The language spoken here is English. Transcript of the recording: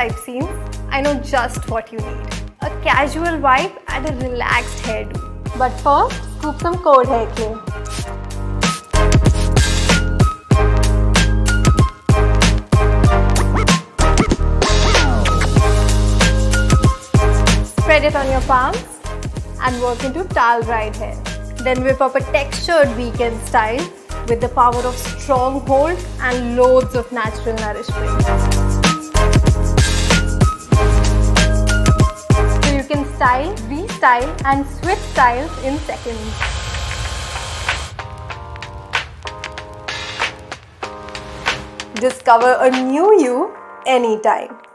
type scenes, I know just what you need. A casual vibe and a relaxed hairdo. But first, scoop some CODE hair cream. Spread it on your palms and work into towel dried hair. Then whip up a textured weekend style with the power of strong hold and loads of natural nourishment. Style, restyle and switch styles in seconds. Discover a new you anytime.